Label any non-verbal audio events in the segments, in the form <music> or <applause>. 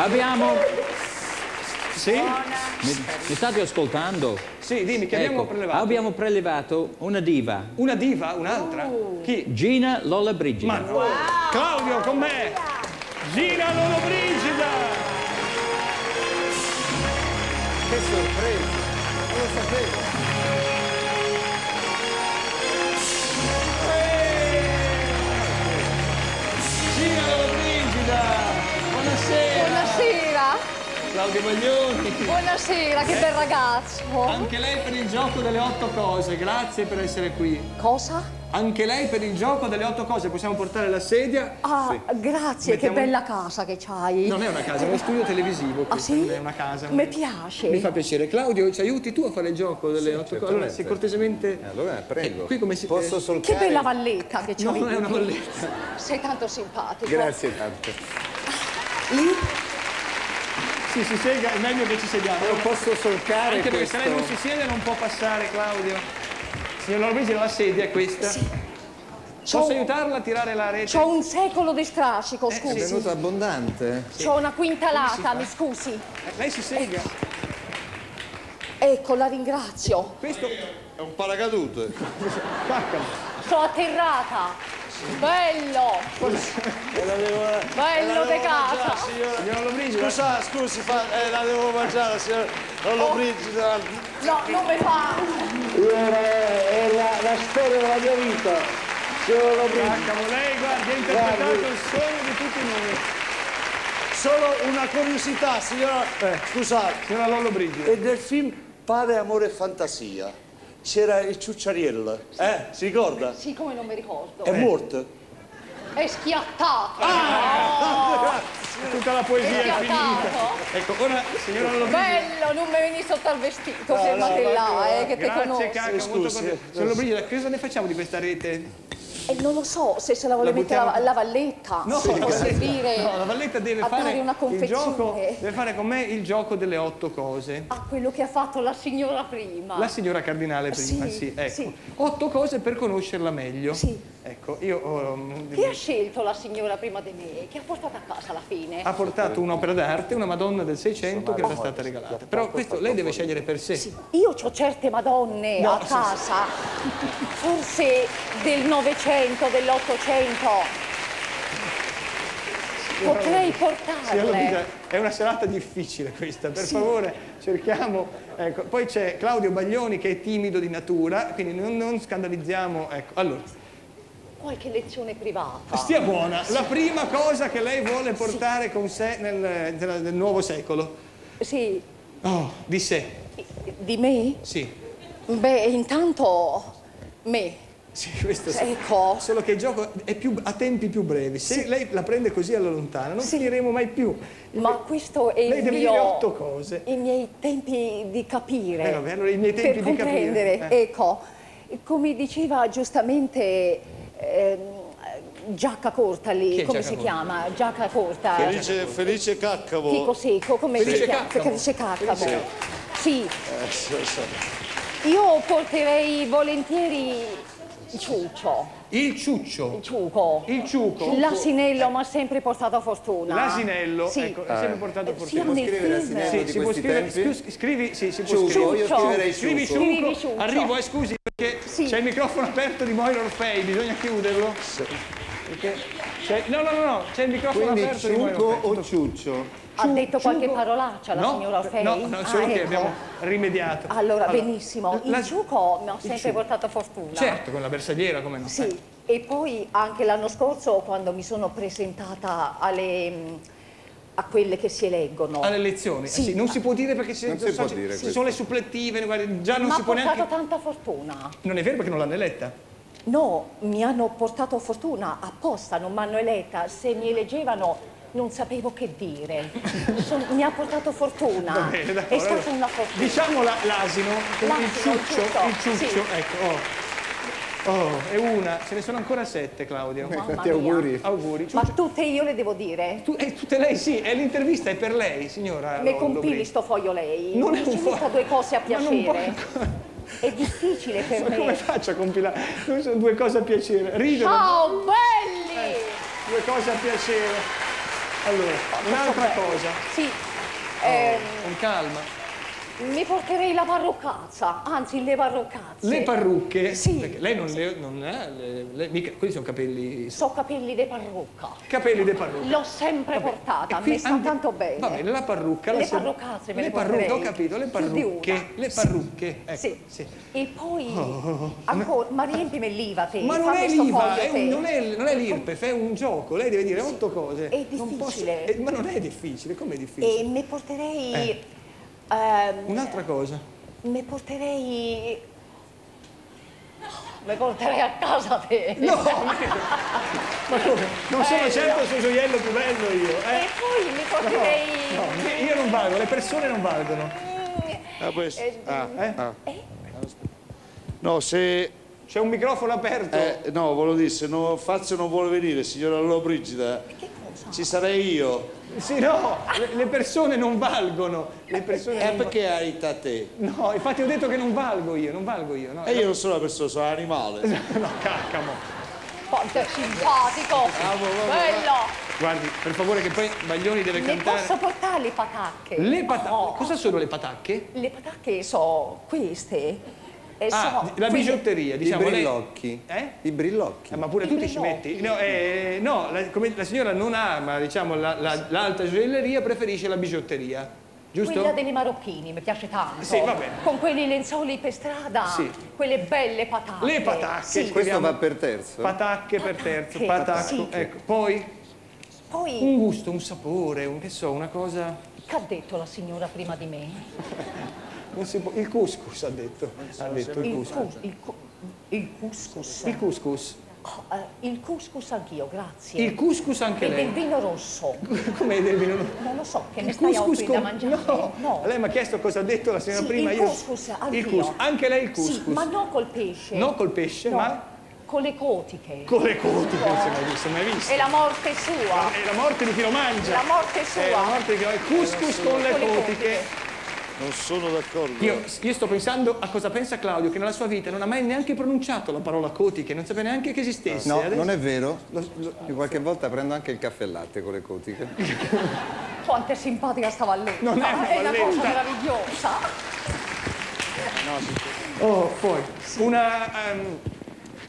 Abbiamo... Sì? Mi, mi state ascoltando? Sì, dimmi, che abbiamo Ecco, prelevato? abbiamo prelevato una diva, Una diva, un'altra? Oh. Chi? Gina Lola Brigida. Ma no. Claudio, con me! Gina Lollobrigida! Claudio Baglioni! buonasera, che bel ragazzo. Anche lei per il gioco delle otto cose, grazie per essere qui. Cosa? Anche lei per il gioco delle otto cose, possiamo portare la sedia? Ah, grazie, Mettiamo- che bella casa che c'hai. Non è una casa, è uno studio televisivo. Ah sì? Non è una casa. Mi piace. Mi fa piacere. Claudio, ci aiuti tu a fare il gioco delle otto cose? Allora, se cortesemente... Eh, allora prego. Eh, qui come si- Posso eh, solcare? Che bella valletta che No, c'hai. non è una valletta. Sei tanto simpatico. Grazie tanto. Lì? Sì, si sega, è meglio che ci sediamo. Non posso solcare Anche perché questo. se lei non si siede non può passare, Claudio. Signor Lollobrigida, la sedia è questa. Sì. Posso aiutarla a tirare la rete? C'ho un secolo di strascico, È scusi. venuto abbondante. C'ho una quintalata, mi scusi. Eh, Lei si sega. Ecco, la ringrazio. Questo... È un paracadute. Staccalo. Sono atterrata. Bello, bello di casa. Signor Lollobrigida. Scusa, scusi, fa, eh, la devo mangiare, signor Lollobrigida. No, non mi fa. È la, la storia della mia vita. Signor Lollobrigida. Staccalo. Lei, guardi, ha interpretato Guardi. il sogno di tutti noi. Solo una curiosità, signora. Scusate. Signora Lollobrigida. E nel film Padre, Amore e Fantasia c'era il Ciucciariello. Eh? Si ricorda? Sì, come non mi ricordo. È morto. È schiattato. Tutta la poesia è finita. Schiattato. Ecco, ora, signora Lollobrigida. Bello, non mi veni sotto al vestito, fermati là, eh, che te Grazie, conosco. cacca, molto Scusi, contento. eh. Signor Lollobrigida, cosa ne facciamo di questa rete? E non lo so se se la vuole La mettere buttiamo- la, la valletta, No, se può la servire No, la Valletta deve fare una il confezione gioco, deve fare con me il gioco delle otto cose. a quello che ha fatto la signora prima. La signora Cardinale prima, Sì, sì, ecco. sì. Otto cose per conoscerla meglio. Sì. Ecco, io ho, um, Chi ha scelto la signora prima di me? Che ha portato a casa alla fine? ha portato un'opera d'arte, una Madonna del Seicento che era stata regalata. Però questo lei deve scegliere per sé. Sì, io ho certe madonne No, a sì, casa, forse del Novecento, dell'Ottocento. Potrei portarle. È una serata difficile questa, per favore cerchiamo. Ecco. Poi c'è Claudio Baglioni che è timido di natura, quindi non, non scandalizziamo. Ecco. Allora, Qualche lezione privata. stia buona. La prima cosa che lei vuole portare con sé nel, nel- nel nuovo secolo. Sì, Oh, di sé. di me? Sì. Beh, intanto me. Sì, questo sì. Ecco. Solo che il gioco è più, a tempi più brevi. Se lei la prende così alla lontana, non Sì. finiremo mai più. Ma questo è Lei il deve mio... dire otto cose. I miei tempi di capire. Eh, vabbè, allora i miei tempi per di capire, comprendere. eh. Ecco, come diceva giustamente ehm, Giacca Corta lì, come Giacca si Corta? chiama? Giacca Corta. Felice, felice Caccavo. Chico Secco, come Felice si chiama? Felice. Sì, Eh, sì, io porterei volentieri Ciuccio, Il ciuccio. Ciuco. Il ciuco. L'asinello mi ha sempre portato fortuna. L'asinello, Sì. ecco, è sempre portato Eh, fortuna. sia nel scrivere film. asinello? Sì, si può questi scrivere, scrivi, sì, si può Ciuco, scrivere. io Ciuccio. scriverei Scrivi ciuco. Scrivi ciuco, ciuccio. arrivo, eh, scusi, Sì. c'è il microfono aperto di Moira Orfei, bisogna chiuderlo. Perché c'è- no, no, no, no, c'è il microfono Quindi aperto di Moira o ciuccio? Ha detto qualche Ciuco- parolaccia la no, signora Orfei? No, no, solo Ah, che ecco. abbiamo rimediato. Allora, benissimo. Il la- ciuco mi ha il sempre ciuco. portato fortuna. Certo, con la bersagliera, come no? Sì, Eh. e poi anche l'anno scorso quando mi sono presentata alle, mh, a quelle che si eleggono. Alle elezioni, eh Sì. sì, non si può dire perché ci Non si può ci- dire ci sono le supplettive, già non Ma si ha può portato neanche... tanta fortuna. Non è vero perché non l'hanno eletta. No, mi hanno portato fortuna apposta, non mi hanno eletta. Se mi eleggevano non sapevo che dire. Son- mi ha portato fortuna. <laughs> Va bene. È stata allora, una fortuna. Diciamo la- l'asino, il L'asino, il ciuccio, ciuccio, il ciuccio, sì. ecco. Oh. Oh, è una, ce ne sono ancora sette, Claudio. Mia. auguri. Auguri. Ma tutte io le devo dire? tu, eh, tutte lei sì, e l'intervista è per lei, signora. Me compili sto foglio lei? Non è Mi un ci foglio. metta due cose a Ma piacere. È difficile per Ma come me. faccio a compilare? Non sono due cose a piacere. Ridono, Ciao belli! due cose a piacere. Allora, un'altra cosa, Sì, ehm, con calma. Mi porterei la parruccazza, anzi le parruccazze. Le parrucche, Sì. perché lei non, le, non ha, le, le- mica, quelli sono capelli, So capelli di parrucca. capelli di parrucca. L'ho sempre portata, E qui mi sta andi- tanto bene. Va bene, la parrucca. Le parruccazze me le le parrucche, ho capito, le parrucche, le Sì. parrucche. Ecco, Sì. sì. E poi ancora, ma riempimi l'IVA te. Ma non è l'IVA, è non è, non è l'IRPEF, è un gioco, lei deve dire otto cose. È Non posso- difficile. eh, ma non è difficile, com'è difficile? E mi porterei... Eh. Ehm, Un'altra cosa. mi porterei... Mi porterei a casa te. No, <laughs> ma come? Non sono Bello. certo il suo gioiello più bello io. E Eh? poi mi porterei... No, io non valgo, le persone non valgono. Ah, questo. Eh, Ah, eh? ah. Eh? No, se... C'è un microfono aperto. eh, no, volevo dire, se no, Fazio non vuole venire, signora Lollobrigida, Che cosa? ci sarei io. Sì, no, le, persone non valgono. Le persone E non perché hai a te? No, infatti ho detto che non valgo io, non valgo io. No, E io non sono una persona, sono un animale. <laughs> no caccamo. Quanto è simpatico! Bello! Guardi, per favore che poi Baglioni deve Mi cantare. posso portare le patacche? Le patacche. Oh, Cosa sono le patacche? Le patacche sono queste. E Ah, so la quelle- bigiotteria, I diciamo. lei- brillocchi. Eh? I brillocchi. Eh, ma pure I tu ti ci brillocchi. metti? No, eh, no, la, come- la signora non ama diciamo, la- la- l'alta gioielleria, preferisce la bigiotteria, giusto? Quella dei marocchini, mi piace tanto. Sì, va bene. Con quei lenzuoli per strada, Sì. quelle belle patacche. Le patacche, Sì. que- Questo va per terzo? Patacche per terzo, Patacche, patacco. sì. Ecco, poi Poi, un gusto, un sapore, un che so, una cosa. che ha detto la signora prima di me? <laughs> Non si può- il couscous ha detto. Ha detto il Il, couscous. il, cu- il couscous. Il couscous. Oh, eh, il couscous anch'io, grazie. Il couscous anche E del lei. vino rosso. <laughs> Come del vino? Non lo so, che Il stai couscous offrendo da mangiare. No. lei mi ha chiesto cosa ha detto la signora Sì, prima. il io... couscous, Il anch'io. couscous. Anche lei il Sì, couscous. ma non col pesce. Non col pesce, No, ma con le cotiche. con le cotiche, non si è mai visto, mai visto. E la morte sua. È la morte di chi lo mangia. La morte sua. È la morte di chi lo Il couscous con le Con le cotiche. Non sono d'accordo. Io, io sto pensando a cosa pensa Claudio, che nella sua vita non ha mai neanche pronunciato la parola cotiche, non sapeva neanche che esistesse. No, Adesso- non è vero. Io qualche volta prendo anche il caffè e latte con le cotiche. <laughs> Quanto è simpatica sta valletta. Non è una È una cosa meravigliosa. Oh, poi, una, ehm,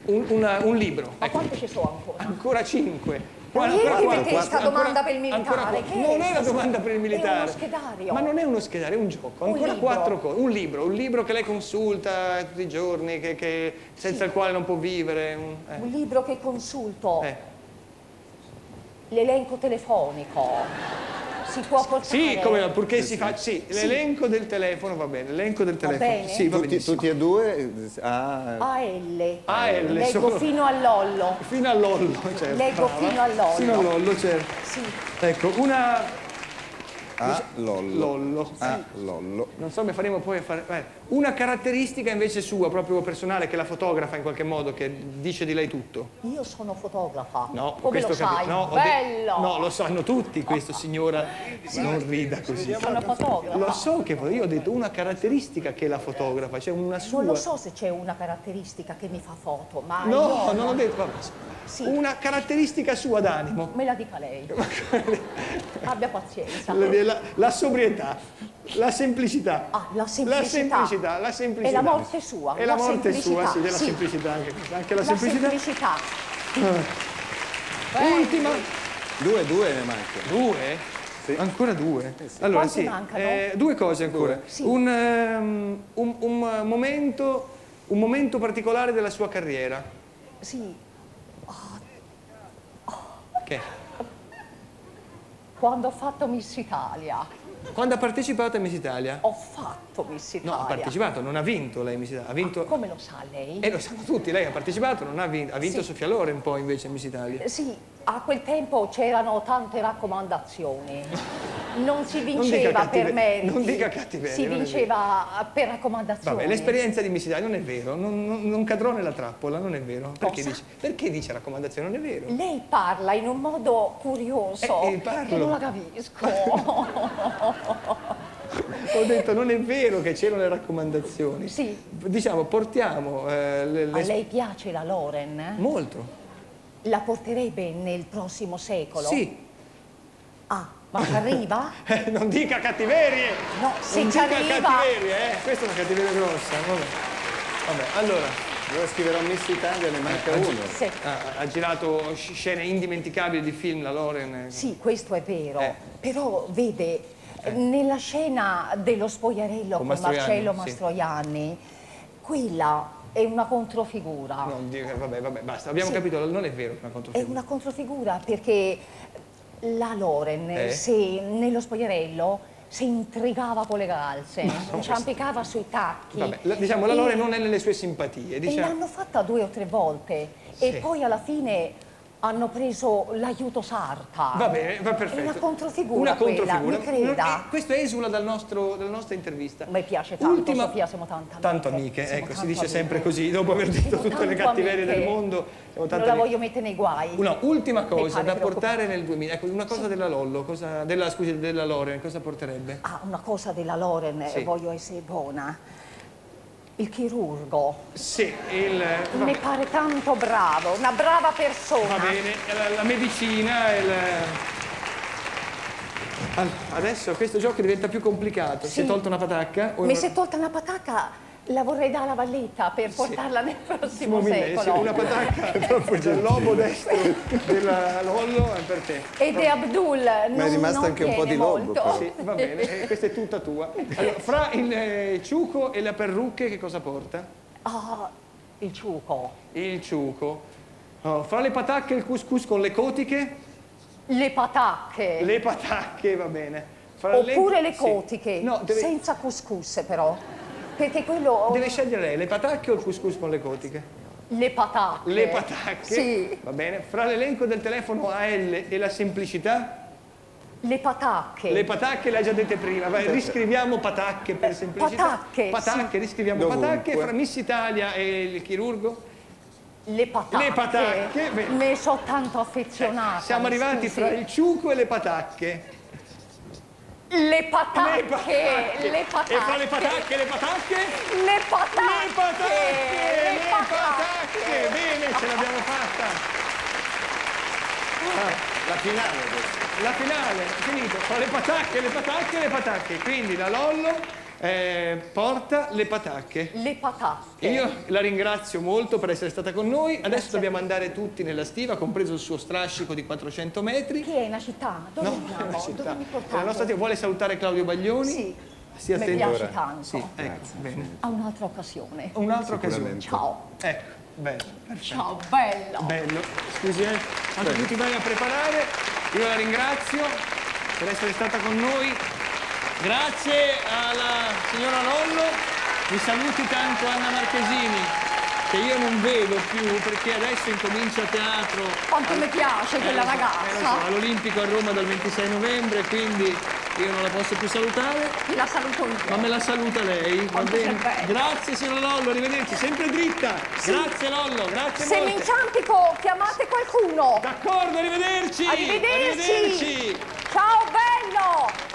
un, una- un libro. Ma Ecco, quante ci sono ancora? ancora cinque. Riempimi quattro, te sta ancora- domanda per il militare, non è? una domanda per il È militare. uno schedario. Ma non è uno schedario, è un gioco. Ancora quattro cose. Un libro, un libro che lei consulta tutti i giorni, che- che- senza il quale non può vivere. un- eh. Un libro che consulto. Eh. L'elenco telefonico. Si può portare. Sì, come no, purché si fa. Sì, l'elenco del telefono va bene. L'elenco del telefono. bene? Sì, va Tutti, tutti e due? Ah, AL. AL, Leggo solo- fino all'ollo. Fino all'ollo, certo. Leggo fino all'ollo. Fino all'ollo, certo. Sì. Ecco, una. Ah, lollo. Lollo. Ah, lollo. Non so come faremo poi a fare. eh, Una caratteristica invece sua, proprio personale, che la fotografa in qualche modo, che dice di lei tutto. Io sono fotografa. No, come lo questo capi- sai? no, Bello. no, lo sanno tutti questo, signora. Non rida così. Sono fotografa. Lo so che io ho detto una caratteristica che la fotografa, cioè una sua. Non lo so se c'è una caratteristica che mi fa foto, ma No, io non ho detto. vabbè. Sì. Una caratteristica sua d'animo. me la dica lei. <laughs> Abbia pazienza. La, la- la sobrietà, la semplicità. Ah, la semplicità. La semplicità, la semplicità. E la morte sua. E la, morte sua, sì, della sì. semplicità anche, anche la La semplicità. semplicità. Ultima. Due, due ne manca. Due? Ancora due? Allora, Quante sì, mancano? eh, due cose ancora. Sì. Un, ehm, un- un momento, un momento particolare della sua carriera. Sì, Che? Quando ho fatto Miss Italia. Quando ha partecipato a Miss Italia? Ho fatto Miss Italia. No, ha partecipato, non ha vinto lei Miss Italia. Ha vinto... Come lo sa lei? E lo sanno tutti, lei ha partecipato, non ha vinto. Ha vinto Sì. Sofia Loren poi invece a Miss Italia. Sì, a quel tempo c'erano tante raccomandazioni. Non si vinceva cattive- per meriti. non dica cattiveria, Si non vinceva per raccomandazioni. Vabbè, l'esperienza di Miss Italia non è vero, non, non- non cadrò nella trappola, non è vero. Perché dice, perché dice raccomandazione? Non è vero. Lei parla in un modo curioso Eh, eh, parlo. non la capisco. <laughs> Ho detto non è vero che c'erano le raccomandazioni. Sì. Diciamo, portiamo eh, le, le- A lei piace la Loren? molto. La porterebbe nel prossimo secolo? Sì, Ah, ma ci arriva? <laughs> Eh, non dica cattiverie! No, se non ci dica arriva- cattiverie, eh! Questa è una cattiveria grossa, vabbè. Vabbè, allora, Io scriverò Miss Italia, ne manca uno. Sì. ha, ha girato sc- scene indimenticabili di film, la Loren. eh. Sì, questo è vero. Eh. Però, vede, nella scena dello spogliarello con, Mastroianni, Marcello sì. Mastroianni, quella è una controfigura. Non dica, vabbè, vabbè, basta. Abbiamo Sì. capito, non è vero che è una È controfigura. una controfigura perché la Loren, Eh? se nello spogliarello, si intrigava con le calze, inciampicava sui tacchi. Vabbè, la- diciamo, la E- Loren non è nelle sue simpatie. E Diciamo. l'hanno fatta due o tre volte Sì. e poi alla fine hanno preso l'aiuto sarta. Va bene, va perfetto. È una controfigura Una quella, controfigura. mi creda. Non- eh, Questo esula dal nostro- dalla nostra intervista. Mi piace tanto, Sofia, siamo tante amiche. Tanto amiche, Siamo ecco, si dice amiche. sempre così, dopo aver detto Siamo tutte le cattiverie amiche. del mondo. Non la amiche. voglio mettere nei guai. Una ultima cosa da portare nel 2000, ecco, una cosa della Lollo, cosa, della, scusi, della Loren, cosa porterebbe? Ah, una cosa della Loren, Sì. voglio essere buona. Il chirurgo. Sì, il... Mi pare tanto bravo, una brava persona. va bene, la, la medicina, il... Allora, adesso questo gioco diventa più complicato. Si è Sì. tolta una patacca? Mi una- si è tolta una patacca, la vorrei dare alla valletta per portarla nel prossimo sì, secolo. una patacca del lobo destro della Lollo è per te. Ed è Abdul, non, rimasto non anche un po' di lobo. Sì, va bene, eh, questa è tutta tua. Allora, fra il eh, ciuco e la perrucche che cosa porta? Ah, il ciuco, Il ciuco. Oh, fra le patacche e il couscous con le cotiche? le patacche, Le patacche, va bene. Fra oppure le sì. cotiche, No, deve, senza couscous però, perché quello... deve scegliere lei, le patacche o il couscous con le cotiche? Le patacche. Le patacche? Sì, Va bene. Fra l'elenco del telefono AL e la semplicità? le patacche. Le patacche le hai già dette prima, vai, riscriviamo patacche per semplicità. patacche, Patacche, riscriviamo Dovunque. patacche, fra Miss Italia e il chirurgo. Le patacche. Le patacche, bene. Ne so tanto affezionata. Siamo mi arrivati scusi. fra il ciuco e le patacche. Le patacche. Le patacche. Le patacche. E fra le patacche le patacche? Le patacche. Le patacche! Le Le patacche! Bene, ce l'abbiamo fatta. La finale adesso. La finale, è finito. Fra le patacche, le patacche e le patacche. Quindi la Lollo eh, porta le patacche. Le patacche. Io la ringrazio molto per essere stata con noi. Adesso dobbiamo andare tutti nella stiva, compreso il suo strascico di 400 metri. Chi è una città? Dove No, andiamo? <laughs> è una città. Dove mi E portate? La nostra tia vuole salutare Claudio Baglioni. Sì, Stia mi attento. piace ora. tanto. Sì, ecco, bene. A un'altra occasione. Un'altra occasione. Ciao. Ecco, bello. Ciao, bello. Bello. Scusi, eh. Quando tu ti vai a preparare, io la ringrazio per essere stata con noi. Grazie alla signora Lollo. Mi saluti tanto Anna Marchesini, che io non vedo più perché adesso incomincia teatro. Quanto mi piace quella Eh, ragazza. so, all'Olimpico a Roma dal 26 novembre, quindi io non la posso più salutare. La saluto io. Ma me la saluta lei, va bene? Grazie signora Lollo, arrivederci, sempre dritta. Grazie Lollo, grazie Se mi inciampico, chiamate qualcuno. D'accordo, arrivederci. Arrivederci. Arrivederci. Ciao, bello.